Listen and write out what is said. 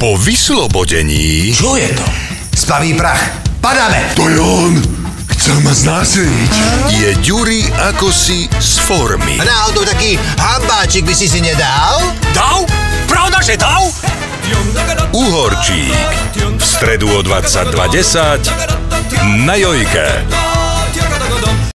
Po vyslobodení... Čo je to? Spaví prach. Padáme! To je on! Chcel ma znásiliť. Je Ďuri ako si z formy. A náhodou taký hambáčik by si si nedal? Dal? Pravda, že dal? Uhorčík. V stredu o 22.10 na Jojke.